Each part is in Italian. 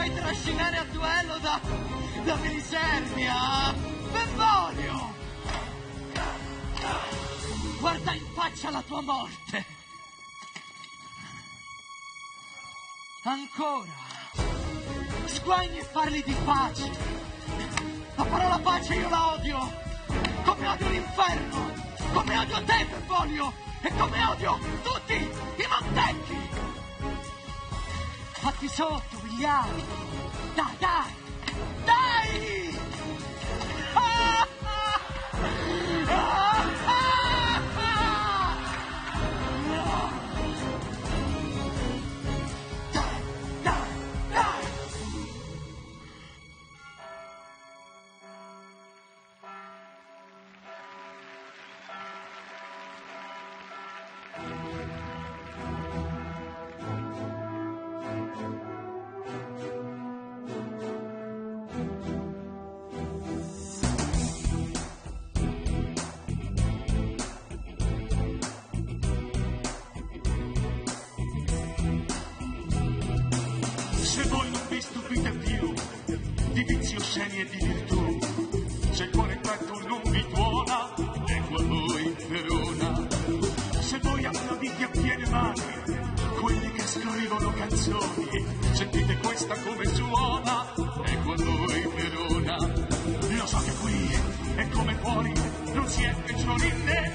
fai trascinare a duello da, da Melisernia? Benvolio! Guarda in faccia la tua morte! Ancora! Sguagni e parli di pace! La parola pace io la odio! Come odio l'inferno! Come odio te, Benvolio! E come odio tutti i Montecchi! Fatti sotto, Vigliano! Dai! Se voi non vi stupite più di vizi osceni e di virtù, se il cuore petto non vi tuona, ecco a voi Verona. Se voi applaudite a piene mani quelli che scrivono canzoni, sentite questa come suona, ecco a voi Verona. Lo so che qui è come fuori, non siete peggiori né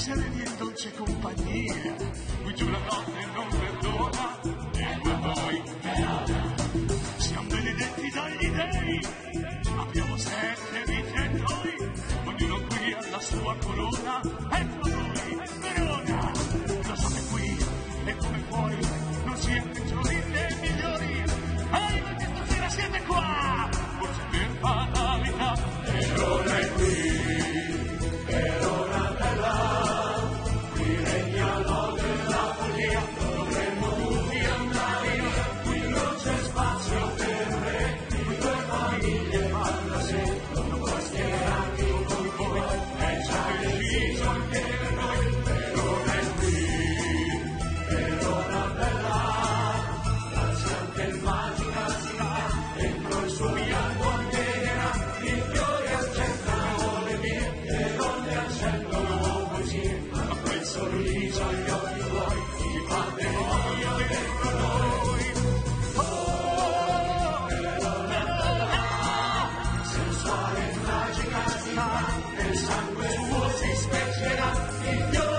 armonia, sereni in dolce compagnia, qui giù la notte non perdona, ecco voi Verona. Siamo benedetti dagli dei, abbiamo sette si spezierà, i